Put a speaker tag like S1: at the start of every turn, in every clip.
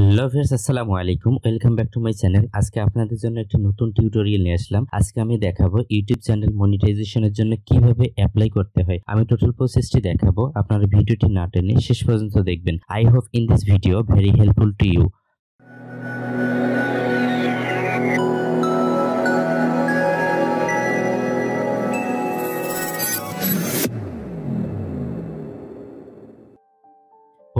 S1: Hello friends আসসালামু আলাইকুম। Welcome back to my channel. আজকে আপনাদের জন্য একটি নতুন টিউটোরিয়াল নিয়ে আসলাম। আজকে আমি দেখাবো ইউটিউব চ্যানেল মনিটাইজেশনের জন্য কীভাবে অ্যাপ্লাই করতে হয়। আমি টোটাল প্রসেসটি দেখাবো। আপনারা ভিডিওটি না টেনে শেষ পর্যন্ত দেখবেন। I hope in this video very helpful to you.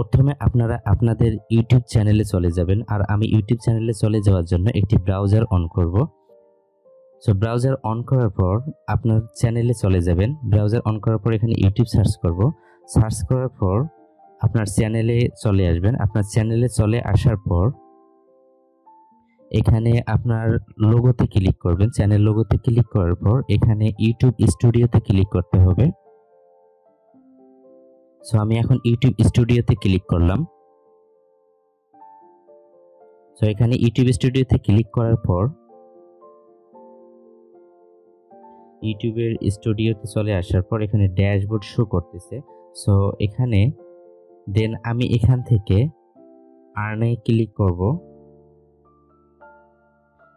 S1: প্রথমে আপনারা আপনাদের ইউটিউব চ্যানেলে চলে যাবেন আর আমি ইউটিউব চ্যানেলে চলে যাওয়ার জন্য একটি ব্রাউজার অন করব। সো ব্রাউজার অন করার পর আপনার চ্যানেলে চলে যাবেন। ব্রাউজার অন করার পর এখানে ইউটিউব সার্চ করব। সার্চ করার পর আপনার চ্যানেলে চলে আসবেন। আপনার চ্যানেলে চলে আসার পর এখানে আপনার লোগোতে ক্লিক করবেন। চ্যানেল লোগোতে ক্লিক করার পর এখানে ইউটিউব স্টুডিওতে ক্লিক করতে হবে। সো আমি এখন ইউটিউব স্টুডিওতে ক্লিক করলাম। সো এখানে ইউটিউব স্টুডিওতে ক্লিক করার পর ইউটিউবের স্টুডিওতে চলে আসার পর এখানে ড্যাশবোর্ড শো করতেছে। সো এখানে দেন আমি এখান থেকে আর্নে ক্লিক করব।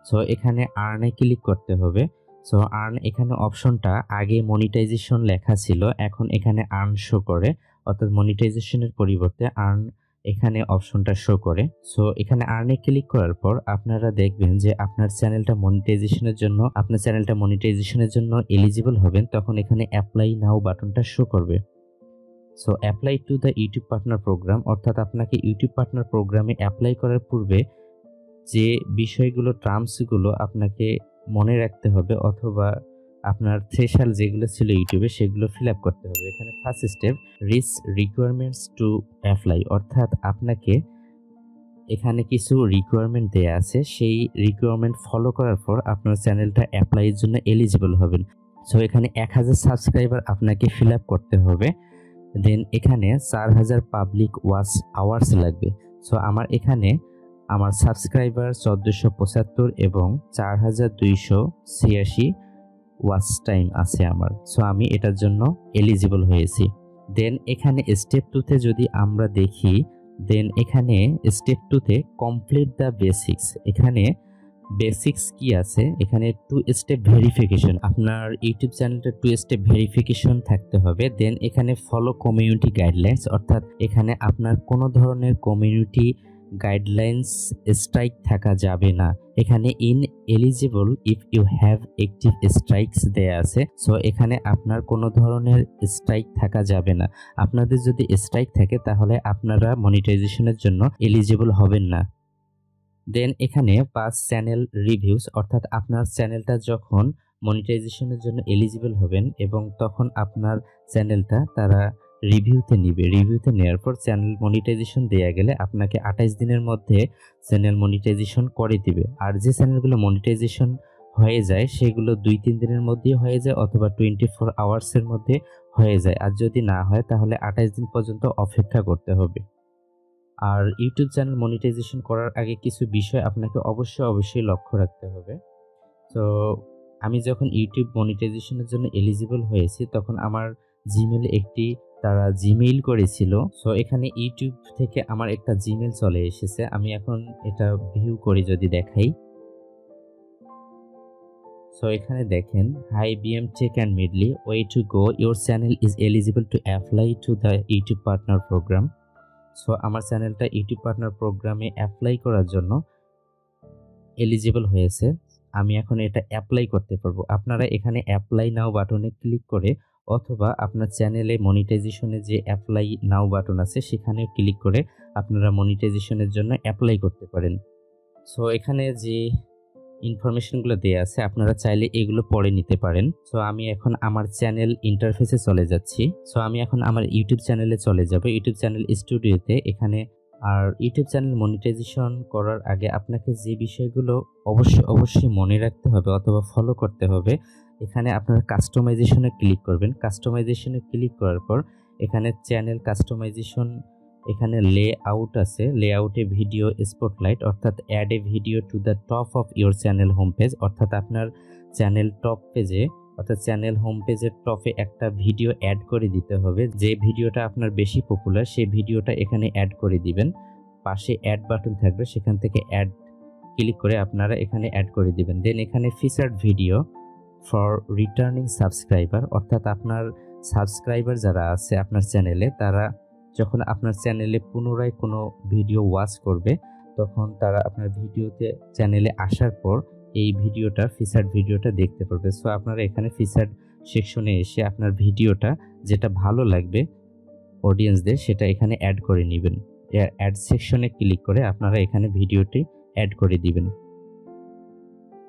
S1: সো এখানে আর্নে ক্লিক করতে হবে। সো আর্ন এখানে অপশনটা আগে মনিটাইজেশন লেখা ছিল, এখন এখানে আর্ন শো করে। অর্থাৎ মনিটাইজেশনের পরিবর্তে আর্ন এখানে অপশনটা শো করে। সো এখানে আর্নে ক্লিক করার পর আপনারা দেখবেন যে আপনার চ্যানেলটা মনিটাইজেশনের জন্য, আপনার চ্যানেলটা মনিটাইজেশনের জন্য এলিজিবল হবেন, তখন এখানে অ্যাপ্লাই নাও বাটনটা শো করবে। So apply to the YouTube partner program অর্থাৎ আপনাকে ইউটিউব পার্টনার প্রোগ্রামে অ্যাপ্লাই করার পূর্বে যে বিষয়গুলো টার্মসগুলো আপনাকে মনে রাখতে হবে অথবা আপনার থ্রেশাল যেগুলো ছিল ইউটিউবে, সেগুলো ফিল আপ করতে হবে। এখানে first step reach requirements to apply অর্থাৎ আপনাকে এখানে কিছু রিকোয়ারমেন্ট দেয়া আছে। সেই রিকোয়ারমেন্ট ফলো করার পর আপনার চ্যানেলটা অ্যাপ্লাইয়ের জন্য এলিজিবল হবেন। সো এখানে এক হাজার সাবস্ক্রাইবার আপনাকে ফিল আপ করতে হবে। দেন এখানে চার হাজার পাবলিক ওয়াচ আওয়ার্স লাগবে। সো আমার এখানে আমার সাবস্ক্রাইবার চোদ্দোশো পঁচাত্তর এবং চার হাজার দুইশো ছিয়াশি ওয়াচ টাইম আছে আমার। সো আমি এটার জন্য এলিজিবল হয়েছি। দেন এখানে স্টেপ টুতে যদি আমরা দেখি দেন এখানে স্টেপ টুতে কমপ্লিট দ্য বেসিক্স এখানে বেসিক্স কি আছে? এখানে টু স্টেপ ভেরিফিকেশন আপনার ইউটিউব চ্যানেলটা টু স্টেপ ভেরিফিকেশন থাকতে হবে। দেন এখানে ফলো কমিউনিটি গাইডলাইন্স অর্থাৎ এখানে আপনার কোনো ধরনের কমিউনিটি গাইডলাইন্স স্ট্রাইক থাকা যাবে না। এখানে ineligible if you have active strikes দেয়া আছে। সো এখানে আপনার কোনো ধরনের স্ট্রাইক থাকা যাবে না। আপনাদের যদি স্ট্রাইক থাকে, তাহলে আপনারা মনিটাইজেশনের জন্য এলিজিবল হবেন না। দেন এখানে পাঁচ চ্যানেল রিভিউস অর্থাৎ আপনার চ্যানেলটা যখন মনিটাইজেশনের জন্য এলিজিবল হবেন এবং তখন আপনার চ্যানেলটা তারা রিভিউতে নিবে। রিভিউতে নেওয়ার পর চ্যানেল মনিটাইজেশন দেওয়া গেলে আপনাকে আঠাইশ দিনের মধ্যে চ্যানেল মনিটাইজেশন করে দিবে। আর যে চ্যানেলগুলো মনিটাইজেশন হয়ে যায়, সেগুলো দুই তিন দিনের মধ্যেই হয়ে যায় অথবা টোয়েন্টি ফোর আওয়ার্সের মধ্যে হয়ে যায়। আর যদি না হয়, তাহলে আঠাইশ দিন পর্যন্ত অপেক্ষা করতে হবে। আর ইউটিউব চ্যানেল মনিটাইজেশন করার আগে কিছু বিষয় আপনাকে অবশ্যই অবশ্যই লক্ষ্য রাখতে হবে। তো আমি যখন ইউটিউব মনিটাইজেশনের জন্য এলিজিবল হয়েছি, তখন আমার জিমেলে একটি তারা জিমেইল করেছিল। সো এখানে ইউটিউব থেকে আমার একটা জিমেল চলে এসেছে। আমি এখন এটা ভিউ করি যদি দেখাই। সো এখানে দেখেন hi BM tech and medley way to go your channel is eligible to apply to the YouTube partner program so আমার চ্যানেলটা ইউটিউব পার্টনার প্রোগ্রামে অ্যাপ্লাই করার জন্য এলিজিবল হয়েছে। আমি এখন এটা অ্যাপ্লাই করতে পারব। আপনারা এখানে অ্যাপ্লাই নাও বাটনে ক্লিক করে অথবা আপনার চ্যানেলে মনিটাইজেশনে যে অ্যাপ্লাই নাও বাটন আছে, সেখানেও ক্লিক করে আপনারা মনিটাইজেশনের জন্য অ্যাপ্লাই করতে পারেন। সো এখানে যে ইনফরমেশনগুলো দেওয়া আছে, আপনারা চাইলে এগুলো পড়ে নিতে পারেন। সো আমি এখন আমার চ্যানেল ইন্টারফেসে চলে যাচ্ছি। সো আমি এখন আমার ইউটিউব চ্যানেলে চলে যাব। ইউটিউব চ্যানেল স্টুডিওতে এখানে আর ইউটিউব চ্যানেল মনিটাইজেশন করার আগে আপনাকে যে বিষয়গুলো অবশ্যই অবশ্যই মনে রাখতে হবে অথবা ফলো করতে হবে এখানে আপনারা কাস্টমাইজেশনে ক্লিক করবেন। কাস্টমাইজেশনে ক্লিক করার পর এখানে চ্যানেল কাস্টমাইজেশন এখানে লে আউট আছে। লে আউটে ভিডিও স্পটলাইট অর্থাৎ add a video to the top of your channel home page অর্থাৎ আপনার চ্যানেল টপ পেজে অর্থাৎ চ্যানেল হোম পেজের টপে একটা ভিডিও অ্যাড করে দিতে হবে। যে ভিডিওটা আপনার বেশি পপুলার সেই ভিডিওটা এখানে অ্যাড করে দিবেন। পাশে অ্যাড বাটন থাকবে, সেখান থেকে অ্যাড ক্লিক করে আপনারা এখানে অ্যাড করে দিবেন। দেন এখানে featured video for returning subscriber অর্থাৎ আপনার সাবস্ক্রাইবার যারা আছে আপনার চ্যানেলে তারা যখন আপনার চ্যানেলে পুনরায় কোনো ভিডিও ওয়াচ করবে, তখন তারা আপনার ভিডিওতে চ্যানেলে আসার পর এই ভিডিওটা ফিচার্ড ভিডিওটা দেখতে পারবে। সো আপনারা এখানে ফিচার্ড সেকশনে এসে আপনার ভিডিওটা যেটা ভালো লাগবে অডিয়েন্সদের সেটা এখানে অ্যাড করে নেবেন। অ্যাড সেকশনে ক্লিক করে আপনারা এখানে ভিডিওটি অ্যাড করে দিবেন।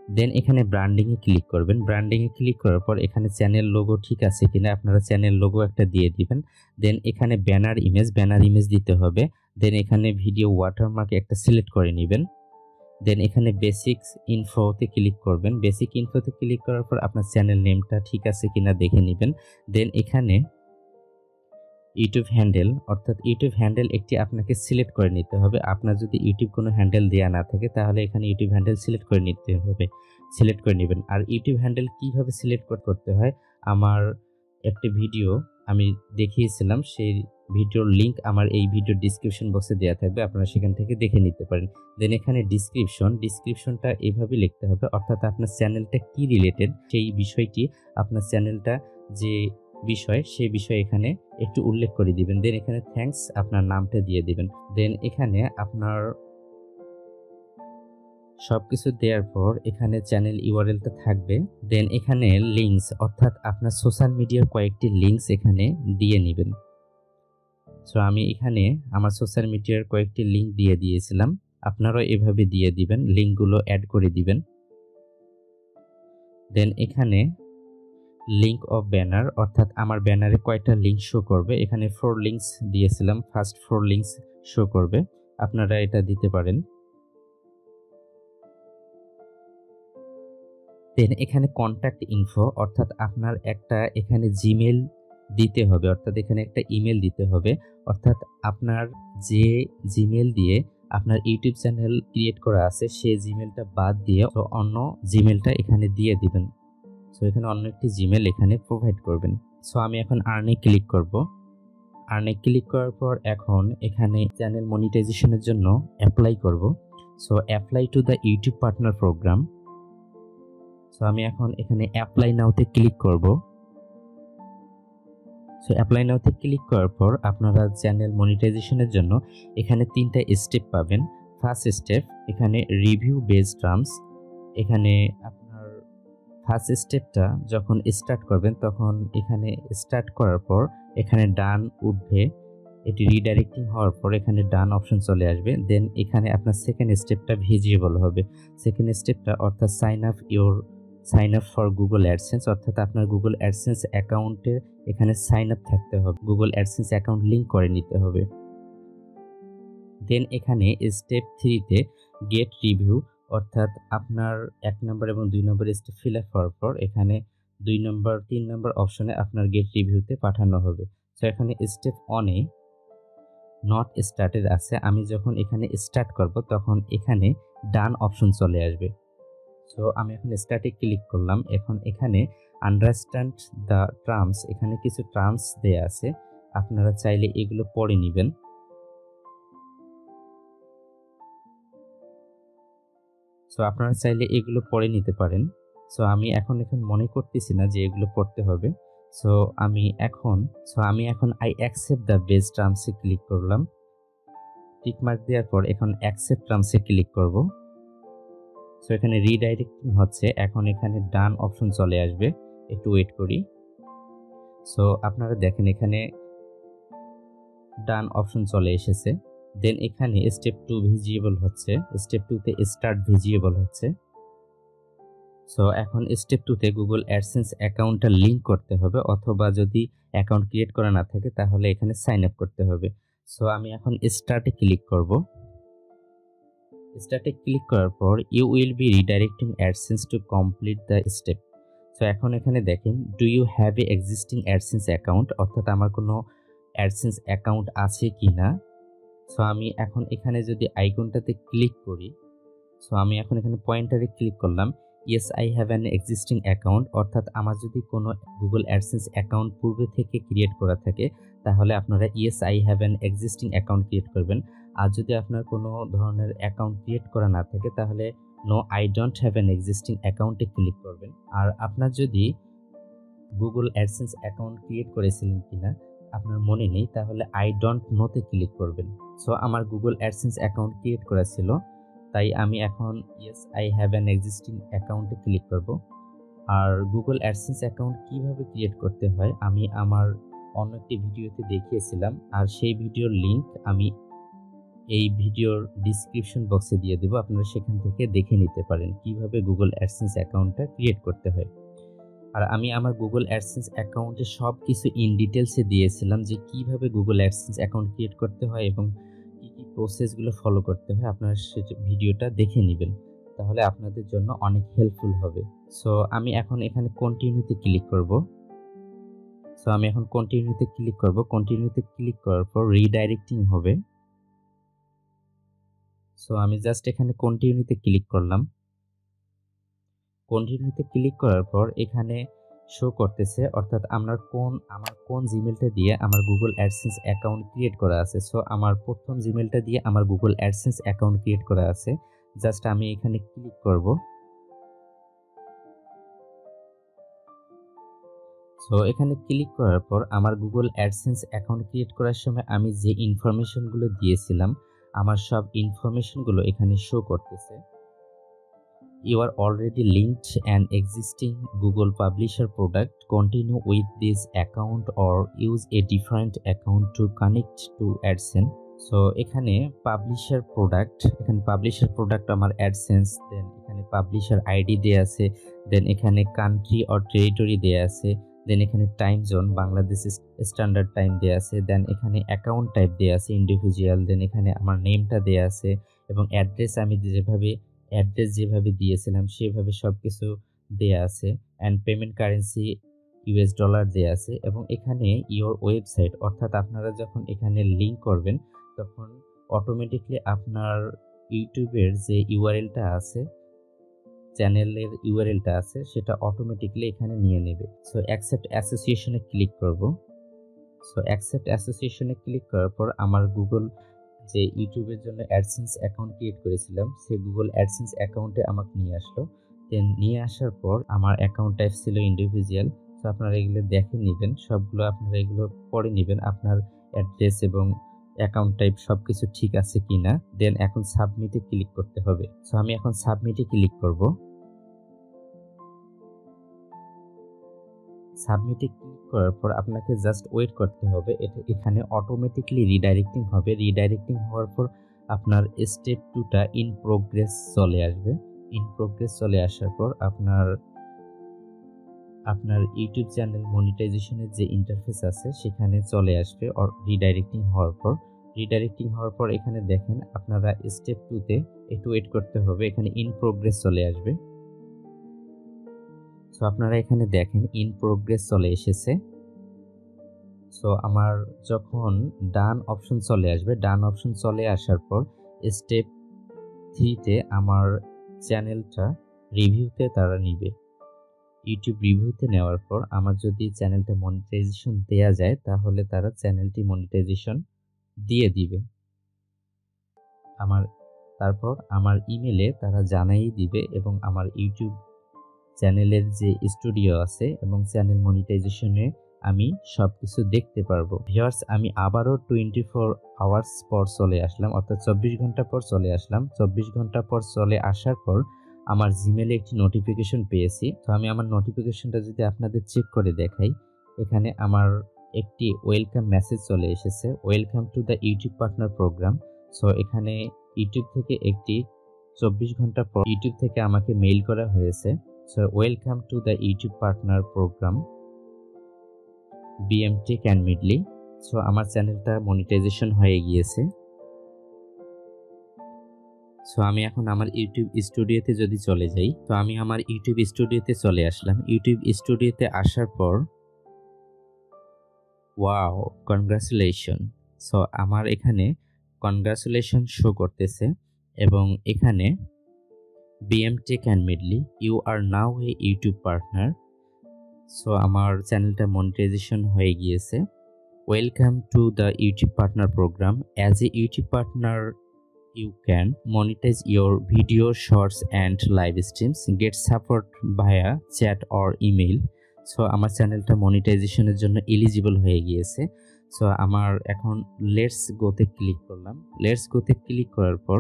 S1: দেন এখানে ব্র্যান্ডিংয়ে ক্লিক করবেন। ব্র্যান্ডিংয়ে ক্লিক করার পর এখানে চ্যানেল লোগো ঠিক আছে কিনা আপনারা চ্যানেল লোগো একটা দিয়ে দিবেন। দেন এখানে ব্যানার ইমেজ ব্যানার ইমেজ দিতে হবে। দেন এখানে ভিডিও ওয়াটারমার্ক একটা সিলেক্ট করে নেবেন। দেন এখানে বেসিক্স ইনফোতে ক্লিক করবেন। বেসিক ইনফোতে ক্লিক করার পর আপনার চ্যানেল নেমটা ঠিক আছে কিনা দেখে নেবেন। দেন এখানে ইউটিউব হ্যান্ডেল অর্থাৎ ইউটিউব হ্যান্ডেল একটি আপনাকে সিলেক্ট করে নিতে হবে। আপনার যদি ইউটিউব কোনো হ্যান্ডেল দেওয়া না থাকে, তাহলে এখানে ইউটিউব হ্যান্ডেল সিলেক্ট করে নিতে হবে। সিলেক্ট করে নেবেন। আর ইউটিউব হ্যান্ডেল কীভাবে সিলেক্ট করতে হয়? আমার একটি ভিডিও আমি দেখিয়েছিলাম, সেই ভিডিওর লিঙ্ক আমার এই ভিডিওর ডিসক্রিপশন বক্সে দেওয়া থাকবে। আপনারা সেখান থেকে দেখে নিতে পারেন। দেন এখানে ডিসক্রিপশন ডিসক্রিপশনটা এভাবে লিখতে হবে। অর্থাৎ আপনার চ্যানেলটা কি রিলেটেড সেই বিষয়টি আপনার চ্যানেলটা যে বিষয় সেই বিষয় এখানে একটু উল্লেখ করে দিবেন। দেন এখানে থ্যাঙ্কস আপনার নামটা দিয়ে দিবেন। দেন এখানে আপনার সব কিছু দেওয়ার পর এখানে চ্যানেল ইউআরএলটা থাকবে। দেন এখানে লিঙ্কস অর্থাৎ আপনার সোশ্যাল মিডিয়ার কয়েকটি লিঙ্কস এখানে দিয়ে নেবেন। সো আমি এখানে আমার সোশ্যাল মিডিয়ার কয়েকটি লিঙ্ক দিয়ে দিয়েছিলাম। আপনারাও এভাবে দিয়ে দিবেন। লিঙ্কগুলো অ্যাড করে দিবেন। দেন এখানে লিঙ্ক অফ ব্যানার অর্থাৎ আমার ব্যানারে কয়টা লিঙ্ক শো করবে, এখানে ফোর লিঙ্কস দিয়েছিলাম ফার্স্ট ফোর লিঙ্কস শো করবে, আপনারা এটা দিতে পারেন। দেন এখানে কন্ট্যাক্ট ইনফো অর্থাৎ আপনার একটা এখানে জিমেল দিতে হবে, অর্থাৎ এখানে একটা ইমেল দিতে হবে, অর্থাৎ আপনার যে জিমেল দিয়ে আপনার ইউটিউব চ্যানেল ক্রিয়েট করা আছে সেই জিমেলটা বাদ দিয়ে অন্য জিমেলটা এখানে দিয়ে দিবেন। সো এখানে অন্য একটি জিমেল এখানে প্রোভাইড করবেন। সো আমি এখন আর্নে ক্লিক করব। আর্নে ক্লিক করার পর এখন এখানে চ্যানেল মনিটাইজেশনের জন্য অ্যাপ্লাই করব। So apply to the YouTube Partner Program so আমি এখন এখানে অ্যাপ্লাই নাওতে ক্লিক করব। সো অ্যাপ্লাই নাওতে ক্লিক করার পর আপনারা চ্যানেল মনিটাইজেশনের জন্য এখানে তিনটা স্টেপ পাবেন। ফার্স্ট স্টেপ এখানে রিভিউ বেস টার্মস এখানে ফার্স্ট স্টেপটা যখন স্টার্ট করবেন, তখন এখানে স্টার্ট করার পর এখানে ডান উঠবে। এটি রিডাইরেক্টিং হওয়ার পর এখানে ডান অপশন চলে আসবে। দেন এখানে আপনার সেকেন্ড স্টেপটা ভিজিবল হবে। সেকেন্ড স্টেপটা অর্থাৎ sign up your sign up for Google AdSense অর্থাৎ আপনার গুগল অ্যাডসেন্স অ্যাকাউন্টে এখানে সাইন আপ থাকতে হবে। গুগল অ্যাডসেন্স অ্যাকাউন্ট লিঙ্ক করে নিতে হবে। দেন এখানে স্টেপ থ্রিতে গেট রিভিউ অর্থাৎ আপনার এক নম্বর এবং দুই নম্বর স্টেপ ফিল আপ হওয়ার পর এখানে দুই নম্বর তিন নম্বর অপশনে আপনার গেট রিভিউতে পাঠানো হবে। তো এখানে স্টেপ অনে নট স্টার্টেড আছে। আমি যখন এখানে স্টার্ট করব, তখন এখানে ডান অপশন চলে আসবে। সো আমি এখন স্টার্টে ক্লিক করলাম। এখন এখানে আন্ডারস্ট্যান্ড দ্য টার্মস এখানে কিছু টার্মস দেয়া আছে। আপনারা চাইলে এগুলো পড়ে নেবেন। সো আপনারা চাইলে এগুলো পড়ে নিতে পারেন। সো আমি এখন এখন মনে করতেছি না যে এগুলো পড়তে হবে। সো আমি এখন সো আমি এখন আই অ্যাকসেপ্ট দ্য বেস টার্মসে ক্লিক করলাম। টিকমার্ক দেওয়ার পর এখন অ্যাকসেপ্ট টার্মসে ক্লিক করব। সো এখানে রিডাইরেক্টিং হচ্ছে। এখন এখানে ডান অপশন চলে আসবে। একটু ওয়েট করি। সো আপনারা দেখেন এখানে ডান অপশন চলে এসেছে। দেন এখানে স্টেপ টু ভিজিয়েবল হচ্ছে। স্টেপ টুতে স্টার্ট ভিজিয়েবল হচ্ছে। সো এখন স্টেপ টুতে গুগল অ্যাডসেন্স অ্যাকাউন্টটা লিঙ্ক করতে হবে অথবা যদি অ্যাকাউন্ট ক্রিয়েট করা না থাকে তাহলে এখানে সাইন আপ করতে হবে। সো আমি এখন স্টার্টে ক্লিক করব। স্টার্টে ক্লিক করার পর you will be redirecting AdSense to complete the step so এখন এখানে দেখেন do you have a existing AdSense account অর্থাৎ আমার কোনো অ্যাডসেন্স অ্যাকাউন্ট আছে কি না সো আমি এখন এখানে যদি আইকনটাতে ক্লিক করি সো আমি এখন এখানে পয়েন্টারে ক্লিক করলাম yes I have an existing account অর্থাৎ আমার যদি কোনো গুগল অ্যাডসেন্স অ্যাকাউন্ট পূর্বে থেকে ক্রিয়েট করা থাকে, তাহলে আপনারা yes I have an existing account create করবেন। আর যদি আপনার কোনো ধরনের অ্যাকাউন্ট ক্রিয়েট করা না থাকে, তাহলে no I don't have an existing অ্যাকাউন্টে ক্লিক করবেন। আর আপনার যদি গুগল অ্যাডসেন্স অ্যাকাউন্ট ক্রিয়েট করেছিলেন কিনা আপনার মনে নেই, তাহলে আই ডোন্ট নোতে ক্লিক করবেন। সো আমার গুগল অ্যাডসেন্স অ্যাকাউন্ট ক্রিয়েট করা ছিল, তাই আমি এখন yes I have an existing অ্যাকাউন্টে ক্লিক করব। আর গুগল অ্যাডসেন্স অ্যাকাউন্ট কীভাবে ক্রিয়েট করতে হয়, আমি আমার অন্য একটি ভিডিওতে দেখিয়েছিলাম, আর সেই ভিডিওর লিঙ্ক আমি এই ভিডিওর ডিসক্রিপশন বক্সে দিয়ে দেবো, আপনারা সেখান থেকে দেখে নিতে পারেন কীভাবে গুগল অ্যাডসেন্স অ্যাকাউন্টটা ক্রিয়েট করতে হয়। আর আমি আমার গুগল অ্যাডসেন্স অ্যাকাউন্টে সব কিছু ইন ডিটেলসে দিয়েছিলাম যে কীভাবে গুগল অ্যাডসেন্স অ্যাকাউন্ট ক্রিয়েট করতে হয় এবং কী কী প্রসেসগুলো ফলো করতে হয়। আপনারা সে ভিডিওটা দেখে নেবেন। তাহলে আপনাদের জন্য অনেক হেল্পফুল হবে। সো আমি এখন এখানে কন্টিনিউতে ক্লিক করব। সো আমি এখন কন্টিনিউতে ক্লিক করব। কন্টিনিউতে ক্লিক করার পর রিডাইরেক্টিং হবে। সো আমি জাস্ট এখানে কন্টিনিউতে ক্লিক করলাম। কন্টিনিউতে ক্লিক করার পর এখানে শো করতেছে, অর্থাৎ আমার কোন আমার কোন জিমেলটা দিয়ে আমার গুগল অ্যাডসেন্স অ্যাকাউন্ট ক্রিয়েট করা আছে। সো আমার প্রথম জিমেলটা দিয়ে আমার গুগল অ্যাডসেন্স অ্যাকাউন্ট ক্রিয়েট করা আছে। জাস্ট আমি এখানে ক্লিক করব। সো এখানে ক্লিক করার পর আমার গুগল অ্যাডসেন্স অ্যাকাউন্ট ক্রিয়েট করার সময় আমি যে ইনফরমেশনগুলো দিয়েছিলাম, আমার সব ইনফরমেশনগুলো এখানে শো করতেছে। You are already linked an existing Google Publisher product, continue with this account or use a different account to connect to AdSense. So এখানে পাবলিশার প্রোডাক্ট এখানে পাবলিশার প্রোডাক্ট আমার অ্যাডসেন্স দেন এখানে পাবলিশার আইডি দেয়া আছে then এখানে country or territory দেয়া আছে then এখানে time zone Bangladesh standard time দেয়া আছে দেন এখানে অ্যাকাউন্ট টাইপ দেয়া আছে ইন্ডিভিজুয়াল দেন এখানে আমার নেমটা দেয়া আছে এবং অ্যাড্রেস আমি যেভাবে অ্যাড্রেস যেভাবে দিয়েছিলাম, সেভাবে সব কিছু দেয়া আছে। And payment currency US dollar দেয়া আছে এবং এখানে ইওর ওয়েবসাইট অর্থাৎ আপনারা যখন এখানে লিঙ্ক করবেন, তখন অটোমেটিকলি আপনার ইউটিউবের যে ইউআরএলটা আছে, চ্যানেলের ইউআরএলটা আছে, সেটা অটোমেটিকলি এখানে নিয়ে নেবে। সো অ্যাকসেপ্ট অ্যাসোসিয়েশনে ক্লিক করব। সো অ্যাকসেপ্ট অ্যাসোসিয়েশনে ক্লিক করার পর আমার গুগল যে ইউটিউবের জন্য অ্যাডসেন্স অ্যাকাউন্ট ক্রিয়েট করেছিলাম, সেই গুগল অ্যাডসেন্স অ্যাকাউন্টে আমাকে নিয়ে আসলো। দেন নিয়ে আসার পর আমার অ্যাকাউন্ট টাইপ ছিল ইন্ডিভিজুয়াল তো আপনারা এগুলো দেখে নেবেন। সবগুলো আপনারা এগুলো পরে নেবেন, আপনার অ্যাড্রেস এবং অ্যাকাউন্ট টাইপ সব কিছু ঠিক আছে কি না দেন এখন সাবমিটে ক্লিক করতে হবে। সো আমি এখন সাবমিটে ক্লিক করব। সাবমিটে ক্লিক করার পর আপনাকে জাস্ট ওয়েট করতে হবে। এটা এখানে অটোমেটিকলি রিডাইরেক্টিং হবে। রিডাইরেক্টিং হওয়ার পর আপনার স্টেপ টুটা ইন প্রোগ্রেস চলে আসবে। ইন প্রোগ্রেস চলে আসার পর আপনার আপনার ইউটিউব চ্যানেল মনিটাইজেশনের যে ইন্টারফেস আছে, সেখানে চলে আসবে অর রিডাইরেক্টিং হওয়ার পর। রিডাইরেক্টিং হওয়ার পর এখানে দেখেন আপনারা স্টেপ টুতে একটু ওয়েট করতে হবে। এখানে ইন প্রোগ্রেস চলে আসবে। সো আপনারা এখানে দেখেন ইন প্রোগ্রেস চলে এসেছে। সো আমার যখন ডান অপশন চলে আসবে, ডান অপশন চলে আসার পর স্টেপ থ্রিতে আমার চ্যানেলটা রিভিউতে তারা নিবে। ইউটিউব রিভিউতে নেওয়ার পর আমার যদি চ্যানেলটা মনিটাইজেশন দেয়া যায়, তাহলে তারা চ্যানেলটি মনিটাইজেশন দিয়ে দিবে। আমার, তারপর আমার ইমেলে তারা জানাই দিবে এবং আমার ইউটিউব চ্যানেলের যে স্টুডিও আছে এবং চ্যানেল মনিটাইজেশনে আমি সব কিছু দেখতে পারব। ভিওয়ার্স আমি আবারও টোয়েন্টি ফোর আওয়ার্স পর চলে আসলাম, অর্থাৎ চব্বিশ ঘণ্টা পর চলে আসলাম। চব্বিশ ঘণ্টা পর চলে আসার পর আমার জিমেলে একটি নোটিফিকেশন পেয়েছি। তো আমি আমার নোটিফিকেশনটা যদি আপনাদের চেক করে দেখাই, এখানে আমার একটি ওয়েলকাম মেসেজ চলে এসেছে। Welcome to the YouTube partner program so এখানে ইউটিউব থেকে একটি চব্বিশ ঘণ্টা পর ইউটিউব থেকে আমাকে মেইল করা হয়েছে। So welcome to the YouTube partner program BMT can medley so আমার চ্যানেলটা মনিটাইজেশন হয়ে গিয়েছে। সো আমি এখন আমার ইউটিউব স্টুডিওতে যদি চলে যাই, তো আমি আমার ইউটিউব স্টুডিওতে চলে আসলাম। ইউটিউব স্টুডিওতে আসার পর ওয়াও কনগ্রাচুলেশন সো আমার এখানে কনগ্রাচুলেশন শো করতেছে এবং এখানে BM tech and medley you are now a YouTube partner so আমার চ্যানেলটা মনিটাইজেশন হয়ে গিয়েছে। Welcome to the YouTube partner program as a YouTube partner you can monetize your video shorts and live streams get support via chat or email so আমার চ্যানেলটা মনিটাইজেশনের জন্য eligible হয়ে গিয়েছে। সো আমার এখন লেটস গোতে ক্লিক করলাম। লেটস গোতে ক্লিক করার পর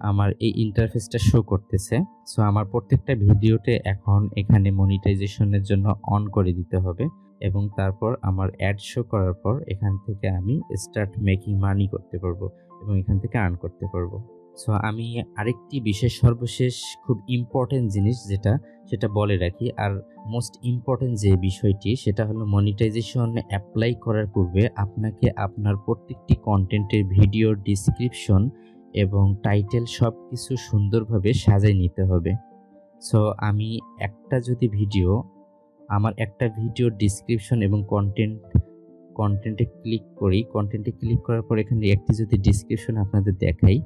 S1: আমার এই ইন্টারফেসটা শো করতেছে। সো আমার প্রত্যেকটা ভিডিওতে এখন এখানে মনিটাইজেশনের জন্য অন করে দিতে হবে এবং তারপর আমার অ্যাড শো করার পর এখান থেকে আমি স্টার্ট মেকিং মানি করতে পারব এবং এখান থেকে আর্ন করতে পারব। সো আমি আরেকটি বিশেষ সর্বশেষ খুব ইম্পর্টেন্ট জিনিস যেটা, সেটা বলে রাখি। আর মোস্ট ইম্পর্টেন্ট যে বিষয়টি, সেটা হলো মনিটাইজেশন অ্যাপ্লাই করার পূর্বে আপনাকে আপনার প্রত্যেকটি কন্টেন্টের ভিডিওর ডিসক্রিপশন এবং টাইটেল সব কিছু সুন্দরভাবে সাজাই নিতে হবে। সো আমি একটা যদি ভিডিও আমার একটা ভিডিও ডিসক্রিপশন এবং কন্টেন্ট কন্টেন্টে ক্লিক করি। কন্টেন্টে ক্লিক করার পর এখানে একটি যদি ডিসক্রিপশন আপনাদের দেখাই।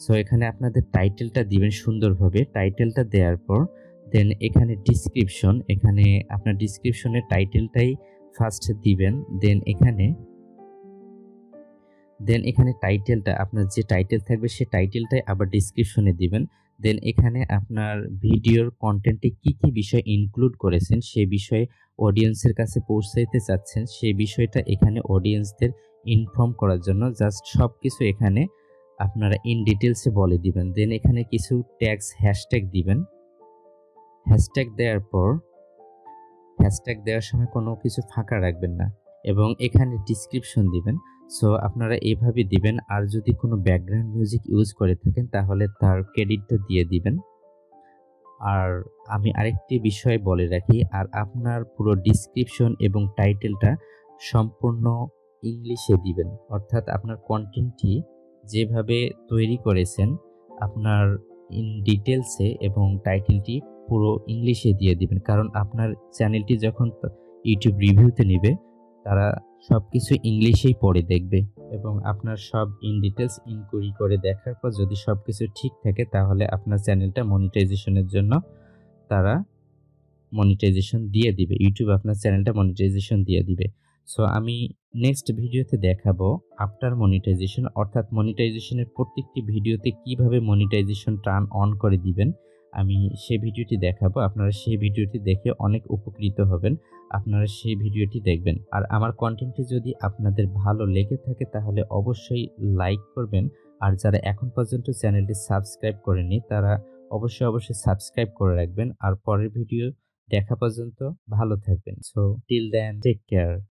S1: সো এখানে আপনাদের টাইটেলটা দিবেন সুন্দরভাবে। টাইটেলটা দেওয়ার পর দেন এখানে ডিসক্রিপশন এখানে আপনার ডিসক্রিপশনের টাইটেলটাই ফার্স্ট দিবেন। দেন এখানে দেন এখানে টাইটেলটা আপনার যে টাইটেল থাকবে সে টাইটেলটাই আবার ডিসক্রিপশনে দিবেন। দেন এখানে আপনার ভিডিওর কন্টেন্টে কি কি বিষয় ইনক্লুড করেছেন, সে বিষয়ে অডিয়েন্সের কাছে পৌঁছাইতে চাচ্ছেন সেই বিষয়টা এখানে অডিয়েন্সদের ইনফর্ম করার জন্য জাস্ট সব কিছু এখানে আপনারা ইন ডিটেলসে বলে দিবেন। দেন এখানে কিছু ট্যাগস হ্যাশট্যাগ দিবেন। হ্যাশট্যাগ দেওয়ার পর হ্যাশট্যাগ দেওয়ার সময় কোনো কিছু ফাঁকা রাখবেন না। এবং এখানে ডিসক্রিপশন দিবেন। সো আপনারা এইভাবে দিবেন। আর যদি কোনো ব্যাকগ্রাউন্ড মিউজিক ইউজ করে থাকেন, তাহলে তার ক্রেডিটটা দিয়ে দিবেন। আর আমি আরেকটি বিষয় বলে রাখি, আর আপনার পুরো ডিসক্রিপশন এবং টাইটেলটা সম্পূর্ণ ইংলিশে দিবেন। অর্থাৎ আপনার কন্টেন্টটি যেভাবে তৈরি করেছেন, আপনার ইন ডিটেলসে এবং টাইটেলটি পুরো ইংলিশে দিয়ে দিবেন। কারণ আপনার চ্যানেলটি যখন ইউটিউব রিভিউতে নেবে, তারা সব কিছু ইংলিশেই পড়ে দেখবে এবং আপনার সব ইন ডিটেলস ইনকোয়ারি করে দেখার পর যদি সব কিছু ঠিক থাকে তাহলে আপনার চ্যানেলটা মনিটাইজেশনের জন্য তারা মনিটাইজেশন দিয়ে দিবে। ইউটিউব আপনার চ্যানেলটা মনিটাইজেশন দিয়ে দিবে। সো আমি নেক্সট ভিডিওতে দেখাবো আফটার মনিটাইজেশন অর্থাৎ মনিটাইজেশনের প্রত্যেকটি ভিডিওতে কীভাবে মনিটাইজেশন টার্ন অন করে দিবেন। আমি সেই ভিডিওটি দেখাবো। আপনারা সেই ভিডিওটি দেখে অনেক উপকৃত হবেন। আপনারা সেই ভিডিওটি দেখবেন। আর আমার কন্টেন্টটি যদি আপনাদের ভালো লেগে থাকে তাহলে অবশ্যই লাইক করবেন। আর যারা এখন পর্যন্ত চ্যানেলটি সাবস্ক্রাইব করেনি তারা অবশ্যই অবশ্যই সাবস্ক্রাইব করে রাখবেন। আর পরের ভিডিও দেখা পর্যন্ত ভালো থাকবেন। So till then take care